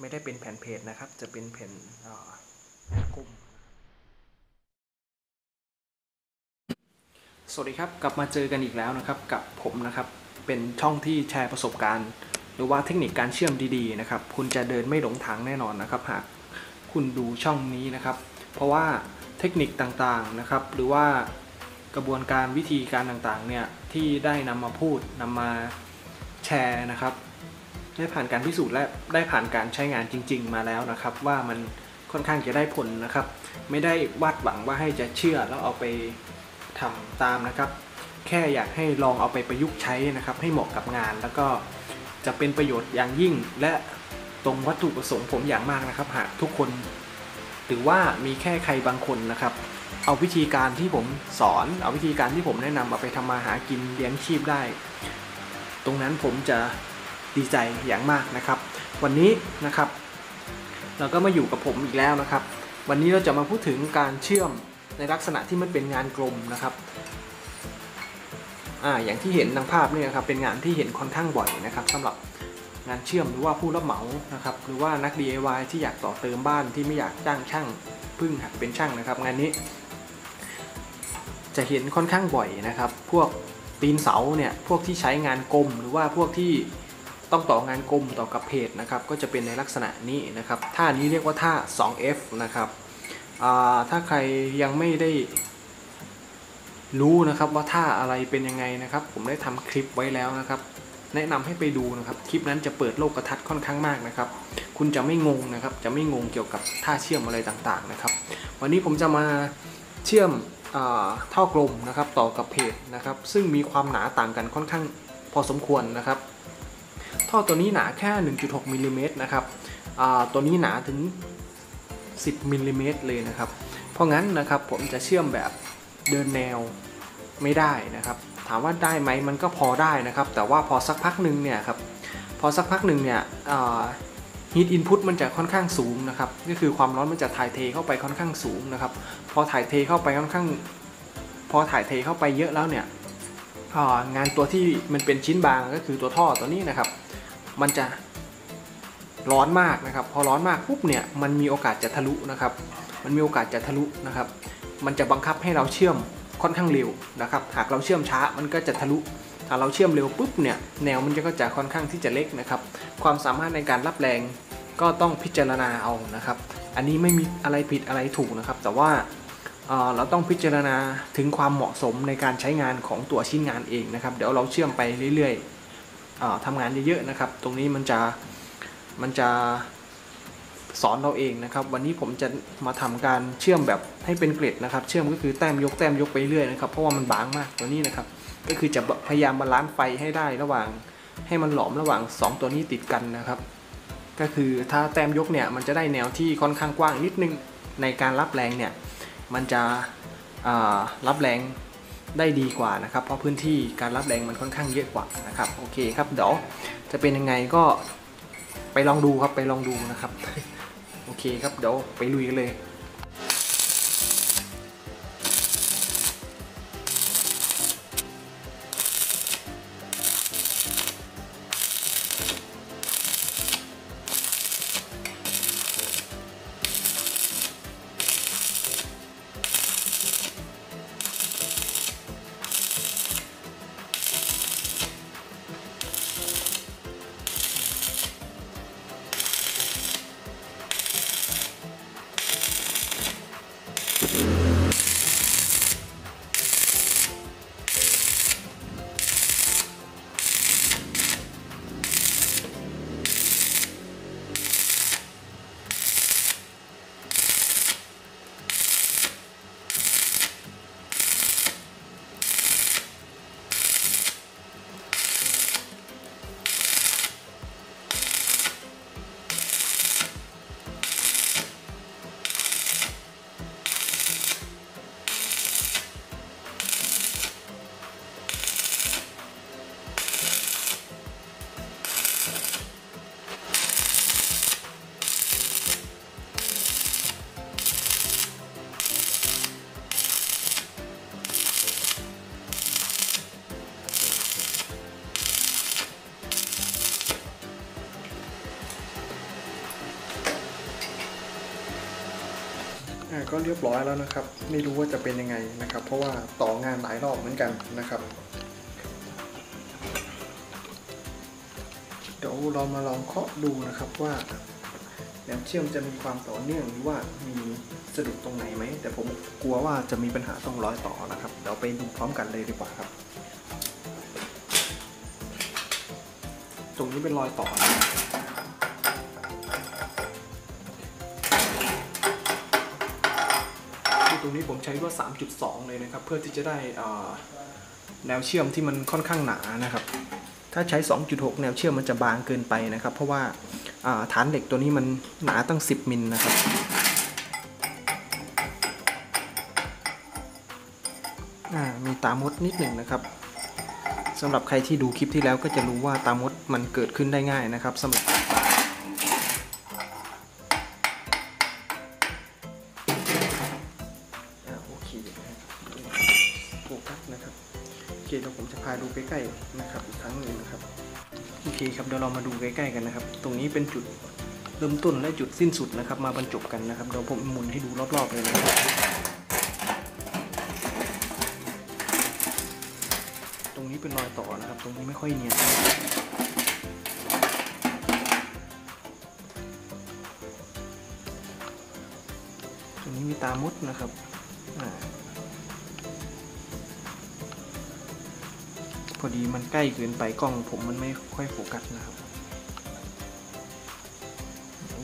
ไม่ได้เป็นแผ่นเพจนะครับ จะเป็นแผ่นเอ่มสวัสดีครับ กลับมาเจอกันอีกแล้วนะครับ กับผมนะครับ เป็นช่องที่แชร์ประสบการณ์ หรือว่าเทคนิคการเชื่อมดีๆนะครับ คุณจะเดินไม่หลงทางแน่นอนนะครับหากคุณดูช่องนี้นะครับ เพราะว่าเทคนิคต่างๆนะครับ หรือว่ากระบวนการวิธีการต่างๆเนี่ยที่ได้นำมาพูดนำมาแชร์นะครับ ได้ผ่านการพิสูจน์และได้ผ่านการใช้งานจริง ๆ มาแล้วนะครับ ว่ามันค่อนข้างจะได้ผลนะครับ ไม่ได้วาดหวังว่าให้จะเชื่อแล้วเอาไปทำตามนะครับ แค่อยากให้ลองเอาไปประยุกต์ใช้นะครับ ให้เหมาะกับงานแล้วก็จะเป็นประโยชน์อย่างยิ่ง และตรงวัตถุประสงค์ผมอย่างมากนะครับ หากทุกคน หรือว่ามีแค่ใครบางคนนะครับ เอาวิธีการที่ผมสอน เอาวิธีการที่ผมแนะนำเอาไปทำมาหากินเลี้ยงชีพได้ ตรงนั้นผมจะ ดีใจอย่างมากนะครับ วันนี้นะครับ เราก็มาอยู่กับผมอีกแล้วนะครับ วันนี้เราจะมาพูดถึงการเชื่อมในลักษณะที่มันเป็นงานกลมนะครับอ่าอย่างที่เห็นทางภาพนี่ยครับเป็นงานที่เห็นค่อนข้างบ่อยนะครับสำหรับงานเชื่อมหรือว่าผู้รับเหมานะครับหรือว่านัก DIY ที่อยากต่อเติมบ้านที่ไม่อยากจ้างช่างพึ่งหัดเป็นช่างนะครับ งานนี้ จะเห็นค่อนข้างบ่อยนะครับ พวกปีนเสาเนี่ยพวกที่ใช้งานกลมหรือว่าพวกที่ ต้องต่องานกลมต่อกับเพจนะครับก็จะเป็นในลักษณะนี้นะครับท่านี้เรียกว่าท่า 2F นะครับถ้าใครยังไม่ได้รู้นะครับว่าท่าอะไรเป็นยังไงนะครับ ผมได้ทำคลิปไว้แล้วนะครับ แนะนำให้ไปดูนะครับคลิปนั้นจะเปิดโลกกระทัดค่อนข้างมากนะครับ คุณจะไม่งงนะครับ จะไม่งงเกี่ยวกับท่าเชื่อมอะไรต่างๆนะครับ วันนี้ผมจะมาเชื่อมอท่อกลมนะครับ ต่อกับเพจนะครับ ซึ่งมีความหนาต่างกันค่อนข้างพอสมควรนะครับ ท่อตัวนี้หนาแค่ 1.6มิลลิเมตรนะครับตัวนี้หนาถึง 10มิลลิเมตรเลยนะครับ เพราะงั้นนะครับผมจะเชื่อมแบบเดินแนวไม่ได้นะครับ ถามว่าได้ไหมมันก็พอได้นะครับ แต่ว่าพอสักพักหนึ่งเนี่ยครับ พอสักพักหนึ่งเนี่ยฮีทอินพุตมันจะค่อนข้างสูงนะครับ ก็คือความร้อนมันจะถ่ายเทเข้าไปค่อนข้างสูงนะครับ พอถ่ายเทเข้าไปค่อนข้าง พอถ่ายเทเข้าไปเยอะแล้วเนี่ยงานตัวที่มันเป็นชิ้นบางก็คือตัวท่อตัวนี้นะครับ มันจะร้อนมากนะครับ พอร้อนมากปุ๊บเนี่ยมันมีโอกาสจะทะลุนะครับ มันมีโอกาสจะทะลุนะครับ มันจะบังคับให้เราเชื่อมค่อนข้างเร็วนะครับ หากเราเชื่อมช้ามันก็จะทะลุถ้าเราเชื่อมเร็วปุ๊บเนี่ยแนวมันก็จะค่อนข้างที่จะเล็กนะครับ ความสามารถในการรับแรงก็ต้องพิจารณาเอานะครับ อันนี้ไม่มีอะไรผิดอะไรถูกนะครับ แต่ว่าเเราต้องพิจารณาถึงความเหมาะสมในการใช้งานของตัวชิ้นงานเองนะครับ เดี๋ยวเราเชื่อมไปเรื่อยๆ ทำงานเยอะๆนะครับ ตรงนี้มันจะมันจะสอนเราเองนะครับ วันนี้ผมจะมาทำการเชื่อมแบบให้เป็นเกรดนะครับ เชื่อมก็คือแต้มยกแต้มยกไปเรื่อยนะครับ เพราะว่ามันบางมากตัวนี้นะครับ ก็คือจะพยายาม balance ไฟให้ได้ระหว่าง ให้มันหลอมระหว่าง 2 ตัวนี้ติดกันนะครับ ก็คือถ้าแต้มยกเนี่ยมันจะได้แนวที่ค่อนข้างกว้างนิดนึงในการรับแรงเนี่ยมันจะรับแรง ได้ดีกว่านะครับ เพราะพื้นที่การรับแรงมันค่อนข้างเยอะกว่านะครับ โอเคครับ เดี๋ยวจะเป็นยังไงก็ไปลองดูครับ ไปลองดูนะครับ โอเคครับ เดี๋ยวไปลุยกันเลย ก็เรียบร้อยแล้วนะครับ ไม่รู้ว่าจะเป็นยังไงนะครับ เพราะว่าต่องานหลายรอบเหมือนกันนะครับ เดี๋ยวเรามาลองเคาะดูนะครับว่าแหนมเชื่อมจะมีความต่อเนื่องหรือว่ามีสะดุดตรงไหนไหม แต่ผมกลัวว่าจะมีปัญหาตรงรอยต่อนะครับเดี๋ยวไปดูพร้อมกันเลยดีกว่าครับ ตรงนี้เป็นรอยต่อนะ ตรงนี้ผมใช้ว่า 3.2 เลยนะครับ เพื่อที่จะได้แนวเชื่อมที่มันค่อนข้างหนานะครับ ถ้าใช้ 2.6 แนวเชื่อมมันจะบางเกินไปนะครับ เพราะว่าฐานเหล็กตัวนี้มันหนาตั้ง 10 มิลนะครับมีตามดนิดหนึ่งนะครับสำหรับใครที่ดูคลิปที่แล้วก็จะรู้ว่าตามดมันเกิดขึ้นได้ง่ายนะครับสำหรับ เคเดี๋ยวผมจะพาดูใกล้ๆนะครับอีกครั้งหนึ่งนะครับโอเคครับเดี๋ยวเรามาดูใกล้ๆกันนะครับ ตรงนี้เป็นจุดเริ่มต้นและจุดสิ้นสุดนะครับ มาบรรจบกันนะครับเดี๋ยวผมหมุนให้ดูรอบๆเลยนะครับตรงนี้เป็นรอยต่อนะครับ ตรงนี้ไม่ค่อยเนียนตรงนี้มีตามดนะครับอา พอดีมันใกล้เกินไปกล้องผมมันไม่ค่อยโฟกัสนะครับ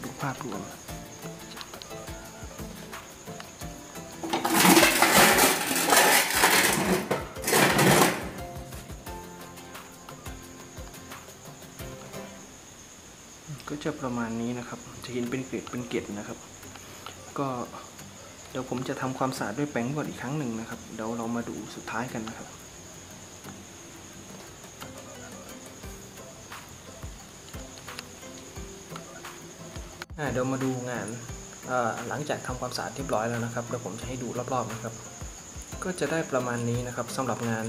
ดูภาพรวมก็จะประมาณนี้นะครับ จะเห็นเป็นเกล็ดเป็นเกล็ดนะครับ ก็เดี๋ยวผมจะทำความสะอาดด้วยแป้งบดอีกครั้งหนึ่งนะครับ เดี๋ยวเรามาดูสุดท้ายกันนะครับ เดี๋ยวมาดูงานหลังจากทำความสะอาดเรียบร้อยแล้วนะครับเดี๋ยวผมจะให้ดูรอบๆนะครับ ก็จะได้ประมาณนี้นะครับสำหรับงาน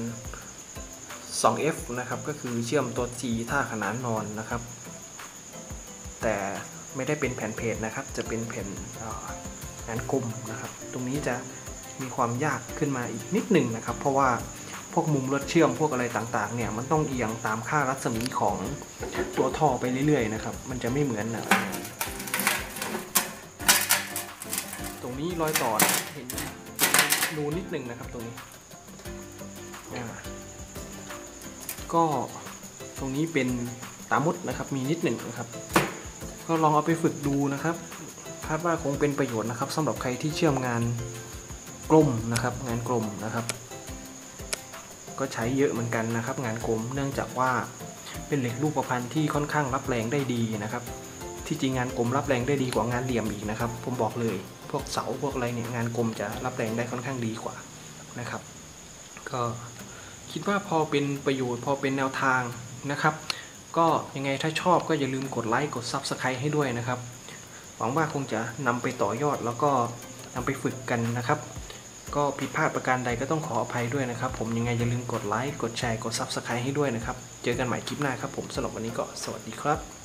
2F นะครับก็คือเชื่อมตัว G ท่าขนานนอนนะครับ แต่ไม่ได้เป็นแผ่นเพจนะครับ จะเป็นแผ่นงานกลมนะครับ ตรงนี้จะมีความยากขึ้นมาอีกนิดหนึ่งนะครับ เพราะว่าพวกมุมรถเชื่อมพวกอะไรต่างๆเนี่ยมันต้องเอียงตามค่ารัศมีของตัวท่อไปเรื่อยๆนะครับ มันจะไม่เหมือนนะ นี้รอยต่อนะเห็นนูนนิดหนึ่งนะครับตรงนี้อ่าก็ตรงนี้เป็นตามุดนะครับมีนิดหนึ่งนะครับ ก็ลองเอาไปฝึกดูนะครับคาดว่าคงเป็นประโยชน์นะครับสำหรับใครที่เชื่อมงานกลมนะครับ งานกลมนะครับ ก็ใช้เยอะเหมือนกันนะครับ งานกลมเนื่องจากว่าเป็นเหล็กรูปประพันธ์ที่ค่อนข้างรับแรงได้ดีนะครับ ที่จริงงานกลมรับแรงได้ดีกว่างานเหลี่ยมอีกนะครับ ผมบอกเลย พวกเสาพวกอะไรเนี่ยงานกลมจะรับแรงได้ค่อนข้างดีกว่านะครับ ก็คิดว่าพอเป็นประโยชน์พอเป็นแนวทางนะครับ ก็ยังไงถ้าชอบก็อย่าลืมกดไลค์กด Subscribe ให้ด้วยนะครับ หวังว่าคงจะนำไปต่อยอดแล้วก็นำไปฝึกกันนะครับก็ผิดพลาดประการใดก็ต้องขออภัยด้วยนะครับ ผมยังไงอย่าลืมกดไลค์ กดแชร์ กด Subscribe ให้ด้วยนะครับ เจอกันใหม่คลิปหน้าครับผมสำหรับวันนี้ก็สวัสดีครับ